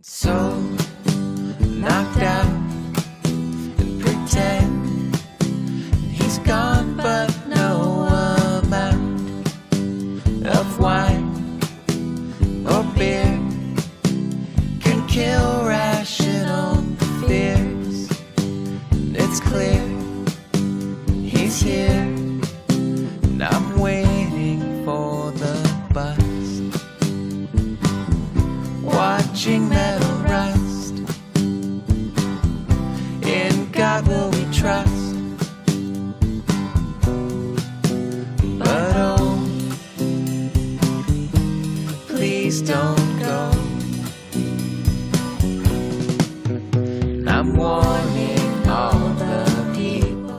So knocked out and pretend he's gone, but no amount of wine or beer can kill rational fears. It's clear. watching metal rust. In God will we trust. But oh, please don't go.